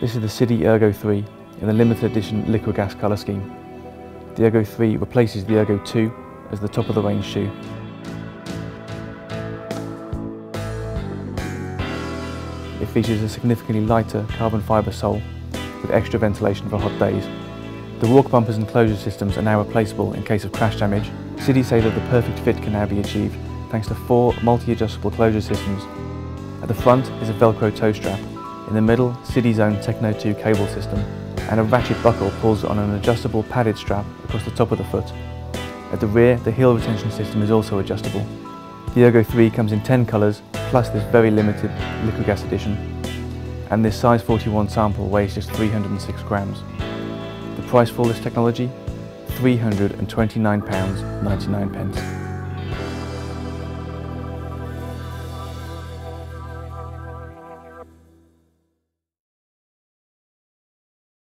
This is the Sidi Ergo 3 in the limited edition liquid gas colour scheme. The Ergo 3 replaces the Ergo 2 as the top of the range shoe. It features a significantly lighter carbon fibre sole with extra ventilation for hot days. The walk bumpers and closure systems are now replaceable in case of crash damage. Sidi say that the perfect fit can now be achieved thanks to four multi-adjustable closure systems. At the front is a Velcro toe strap. In the middle, Sidi's own Tecno 2 cable system. And a ratchet buckle pulls on an adjustable padded strap across the top of the foot. At the rear, the heel retention system is also adjustable. The Ergo 3 comes in 10 colours, plus this very limited liquid gas edition. And this size 41 sample weighs just 306 grams. The price for this technology? £329.99.